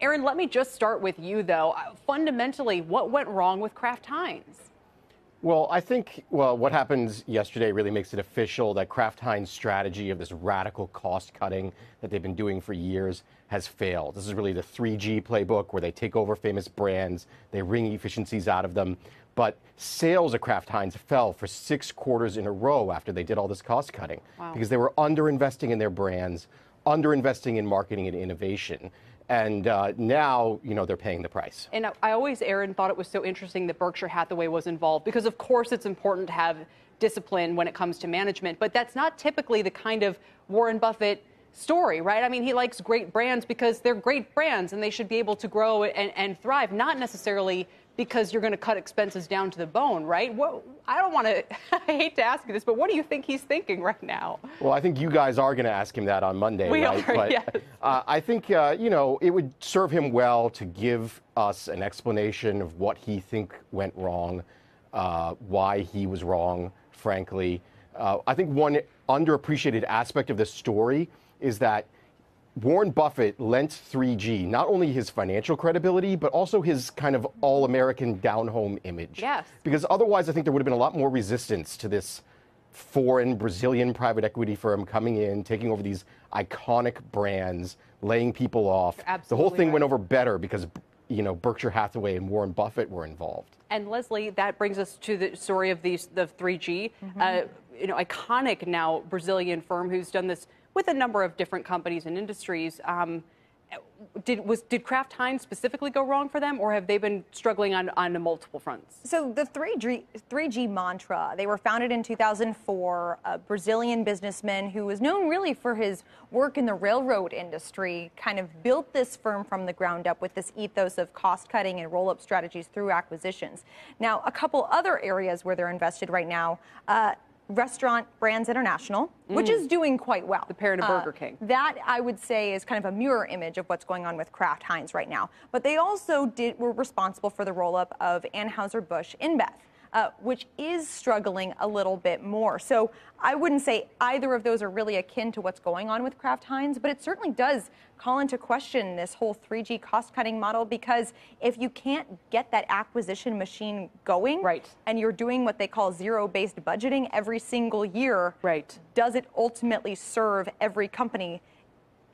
Aaron, let me just start with you, though. Uh, fundamentally, what went wrong with Kraft Heinz? Well, I think well, what happened yesterday really makes it official that Kraft Heinz strategy of this radical cost cutting that they've been doing for years has failed. This is really the 3G playbook where they take over famous brands, they wring efficiencies out of them. But sales of Kraft Heinz fell for six quarters in a row after they did all this cost cutting wow. because they were underinvesting in their brands, underinvesting in marketing and innovation. And uh, now, you know, they're paying the price. And I always, Aaron, thought it was so interesting that Berkshire Hathaway was involved because, of course, it's important to have discipline when it comes to management, but that's not typically the kind of Warren Buffett story, right? I mean, he likes great brands because they're great brands and they should be able to grow and, and thrive, not necessarily because you're going to cut expenses down to the bone, right? What, I don't want to, I hate to ask you this, but what do you think he's thinking right now? Well, I think you guys are going to ask him that on Monday, we right? Are, but yes. uh, I think, uh, you know, it would serve him well to give us an explanation of what he think went wrong, uh, why he was wrong, frankly. Uh, I think one underappreciated aspect of this story is that Warren Buffett lent 3G not only his financial credibility, but also his kind of all American down home image. Yes. Because otherwise, I think there would have been a lot more resistance to this foreign Brazilian private equity firm coming in, taking over these iconic brands, laying people off. Absolutely the whole thing right. went over better because you know Berkshire Hathaway and Warren Buffett were involved. And Leslie, that brings us to the story of these the 3G, mm-hmm. uh, you know, iconic now Brazilian firm who's done this with a number of different companies and industries. Um, did was did Kraft Heinz specifically go wrong for them, or have they been struggling on on multiple fronts? So the 3G 3G mantra. They were founded in 2004. A Brazilian businessman who was known really for his work in the railroad industry kind of built this firm from the ground up with this ethos of cost cutting and roll up strategies through acquisitions. Now, a couple other areas where they're invested right now. Uh, Restaurant Brands International, which mm. is doing quite well. The parent of uh, Burger King. That I would say is kind of a mirror image of what's going on with Kraft Heinz right now. But they also did were responsible for the roll up of Anheuser Busch InBev uh, which is struggling a little bit more. So I wouldn't say either of those are really akin to what's going on with Kraft Heinz, but it certainly does call into question this whole 3G cost cutting model because if you can't get that acquisition machine going, right. and you're doing what they call zero based budgeting every single year, right. does it ultimately serve every company?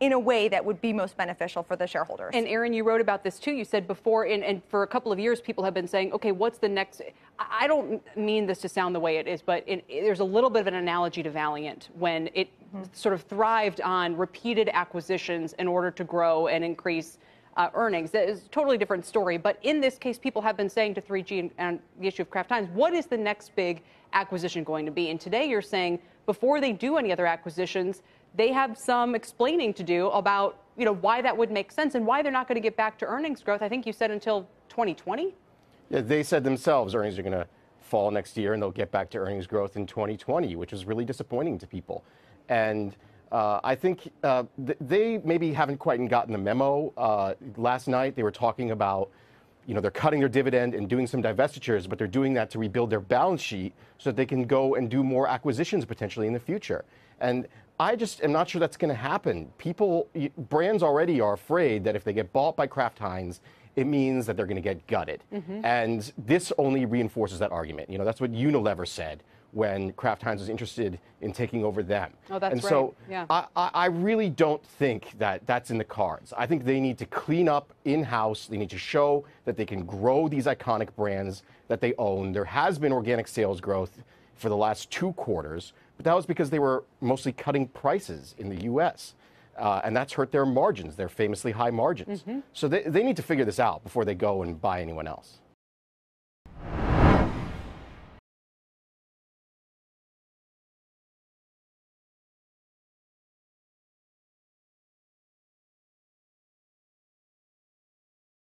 In a way that would be most beneficial for the shareholders. And Aaron, you wrote about this too. You said before, and, and for a couple of years, people have been saying, okay, what's the next? I don't mean this to sound the way it is, but it, it, there's a little bit of an analogy to Valeant when it mm-hmm. sort of thrived on repeated acquisitions in order to grow and increase uh, earnings. It's a totally different story. But in this case, people have been saying to 3G and, and the issue of Kraft Heinz, what is the next big acquisition going to be? And today you're saying before they do any other acquisitions, they have some explaining to do about you know why that would make sense and why they're not going to get back to earnings growth. I think you said until 2020. Yeah, they said themselves earnings are going to fall next year and they'll get back to earnings growth in 2020, which was really disappointing to people. And uh, I think uh, th- they maybe haven't quite gotten the memo. Uh, last night they were talking about, you know, they're cutting their dividend and doing some divestitures, but they're doing that to rebuild their balance sheet so that they can go and do more acquisitions potentially in the future. And I just am not sure that's going to happen. People, brands already are afraid that if they get bought by Kraft Heinz, it means that they're going to get gutted. Mm-hmm. And this only reinforces that argument. You know, that's what Unilever said when Kraft Heinz was interested in taking over them. Oh, that's and right. so yeah. I, I really don't think that that's in the cards. I think they need to clean up in house. They need to show that they can grow these iconic brands that they own. There has been organic sales growth for the last two quarters. But that was because they were mostly cutting prices in the U.S. Uh, and that's hurt their margins, their famously high margins. Mm-hmm. So they, they need to figure this out before they go and buy anyone else.